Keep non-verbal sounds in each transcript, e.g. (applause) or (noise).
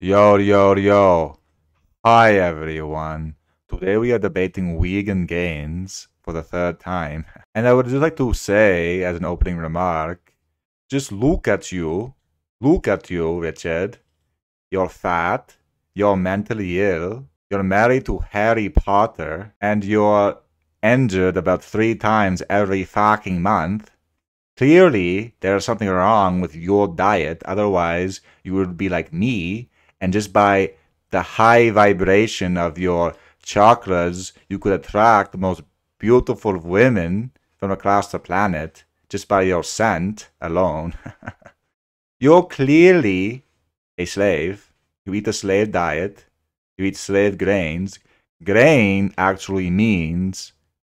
Yo, yo, yo. Hi, everyone. Today we are debating vegan gains for the third time. And I would just like to say, as an opening remark, just look at you. Look at you, Richard. You're fat. You're mentally ill. You're married to Harry Potter. And you're injured about three times every fucking month. Clearly, there's something wrong with your diet. Otherwise, you would be like me and just by the high vibration of your chakras, you could attract the most beautiful women from across the planet just by your scent alone. (laughs) You're clearly a slave. You eat a slave diet. You eat slave grains. Grain actually means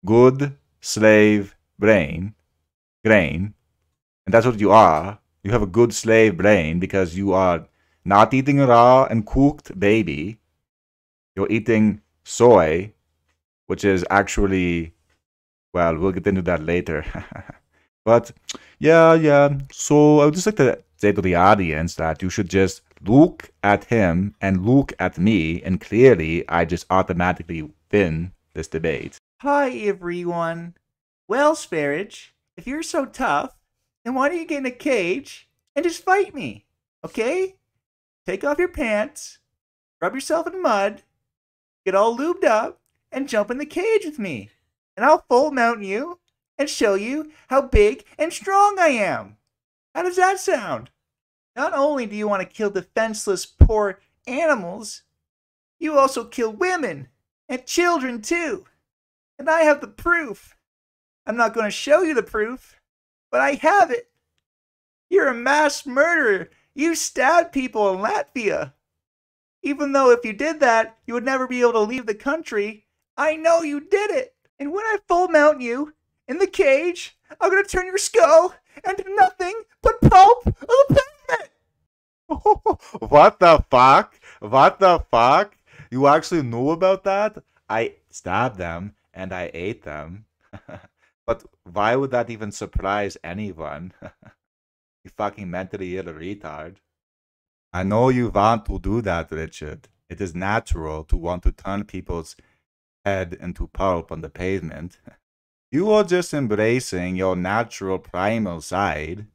good slave brain. Grain. And that's what you are. You have a good slave brain because you are not eating raw and cooked baby. You're eating soy, which is actually, well, we'll get into that later. (laughs) but yeah, yeah. So I would just like to say to the audience that you should just look at him and look at me, and clearly I just automatically win this debate. Hi, everyone. Well, Sparage, if you're so tough, then why don't you get in a cage and just fight me? Okay? Take off your pants, rub yourself in mud, get all lubed up, and jump in the cage with me. And I'll full mount you and show you how big and strong I am. How does that sound? Not only do you want to kill defenseless, poor animals, you also kill women and children too. And I have the proof. I'm not going to show you the proof, but I have it. You're a mass murderer you stabbed people in Latvia. Even though if you did that, you would never be able to leave the country, I know you did it. And when I full mount you in the cage, I'm gonna turn your skull into nothing but pulp of the pavement. (laughs) what the fuck? What the fuck? You actually knew about that? I stabbed them and I ate them. (laughs) but why would that even surprise anyone? (laughs) You fucking mentally ill retard. I know you want to do that, Richard. It is natural to want to turn people's head into pulp on the pavement. You are just embracing your natural primal side.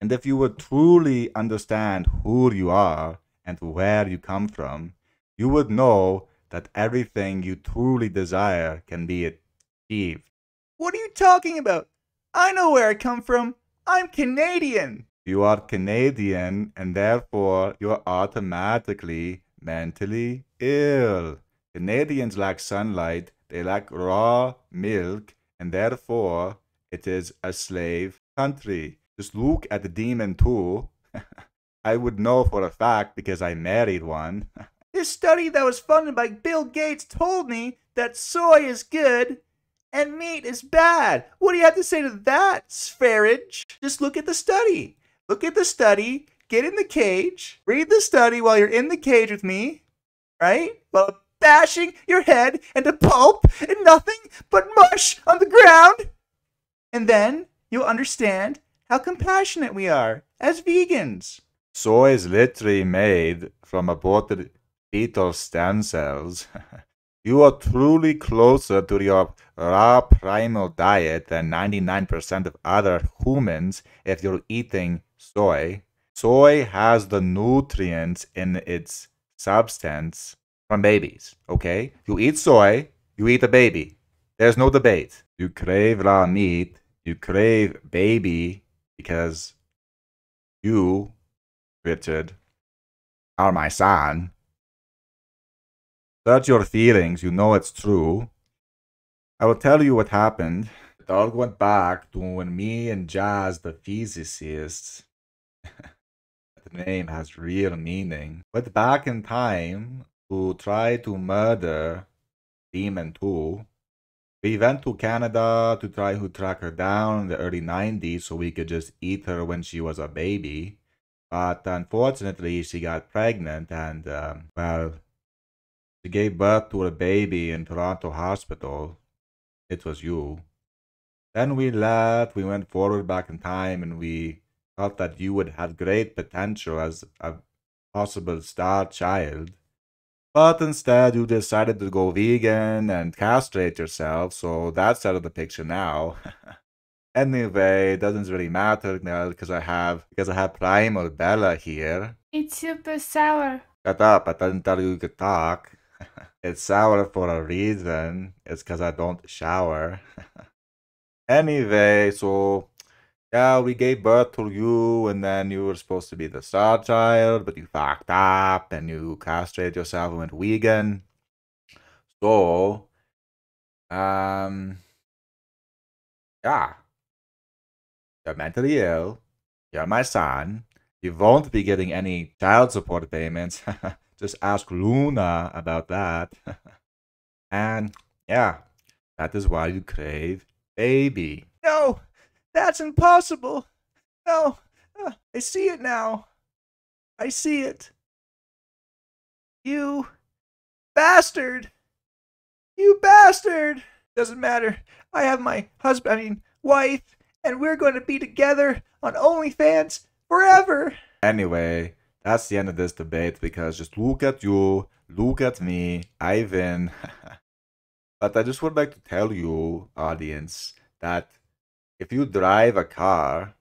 And if you would truly understand who you are and where you come from, you would know that everything you truly desire can be achieved. What are you talking about? I know where I come from. I'm Canadian you are Canadian and therefore you're automatically mentally ill. Canadians lack sunlight, they lack raw milk, and therefore it is a slave country. Just look at the Demon 2. (laughs) I would know for a fact because I married one. (laughs) this study that was funded by Bill Gates told me that soy is good and meat is bad. What do you have to say to that, Sparage? Just look at the study. Look at the study, get in the cage, read the study while you're in the cage with me, right? While bashing your head into pulp and nothing but mush on the ground. And then you'll understand how compassionate we are as vegans. Soy is literally made from aborted fetal stem cells. (laughs) you are truly closer to your raw primal diet than 99% of other humans if you're eating soy. Soy has the nutrients in its substance from babies, okay? You eat soy, you eat a baby. There's no debate. You crave raw meat, you crave baby because you, Richard, are my son. Search your feelings, you know it's true. I will tell you what happened. The dog went back to when me and Jazz, the physicists, the name has real meaning. Went back in time to try to murder Demon 2. We went to Canada to try to track her down in the early 90s so we could just eat her when she was a baby. But unfortunately, she got pregnant and, um, well, she gave birth to a baby in Toronto Hospital. It was you. Then we left, we went forward back in time and we thought that you would have great potential as a possible star child. But instead, you decided to go vegan and castrate yourself, so that's out of the picture now. (laughs) anyway, it doesn't really matter now because I have because I have Primal Bella here. It's super sour. Shut up! I didn't tell you you could talk. (laughs) it's sour for a reason. It's because I don't shower. (laughs) anyway, so yeah, we gave birth to you, and then you were supposed to be the star child, but you fucked up and you castrated yourself and went vegan. So, um, yeah, you're mentally ill. You're my son. You won't be getting any child support payments. (laughs) Just ask Luna about that. (laughs) and yeah, that is why you crave baby. No, that's impossible. No, I see it now. I see it. You bastard. You bastard. Doesn't matter. I have my husband, I mean, wife, and we're going to be together on OnlyFans forever. Anyway, that's the end of this debate because just look at you, look at me, I win. (laughs) but I just would like to tell you, audience, that if you drive a car,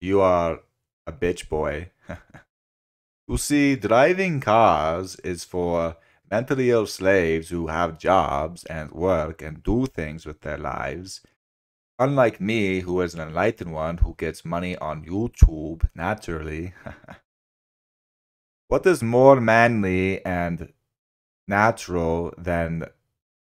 you are a bitch boy. (laughs) you see, driving cars is for mentally ill slaves who have jobs and work and do things with their lives. Unlike me, who is an enlightened one who gets money on YouTube naturally. (laughs) what is more manly and natural than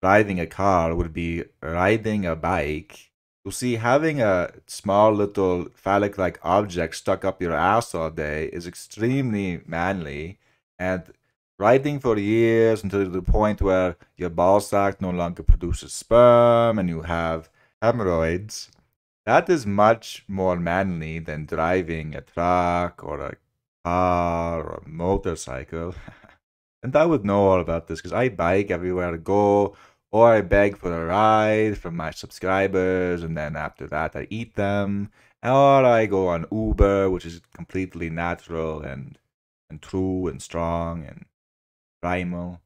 driving a car would be riding a bike you see, having a small little phallic like object stuck up your ass all day is extremely manly. And riding for years until the point where your ball sack no longer produces sperm and you have hemorrhoids, that is much more manly than driving a truck or a car or a motorcycle. (laughs) and I would know all about this because I bike everywhere I go or I beg for a ride from my subscribers, and then after that I eat them, or I go on Uber, which is completely natural and and true and strong and primal.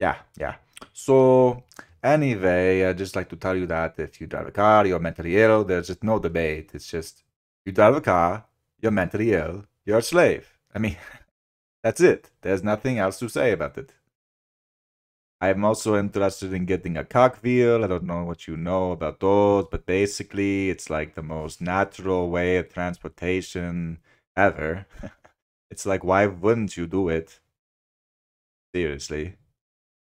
Yeah, yeah. So anyway, I just like to tell you that if you drive a car, you're mentally ill. There's just no debate. It's just you drive a car, you're mentally ill, you're a slave. I mean, (laughs) that's it. There's nothing else to say about it. I'm also interested in getting a cock wheel. I don't know what you know about those, but basically it's like the most natural way of transportation ever. (laughs) it's like, why wouldn't you do it? Seriously.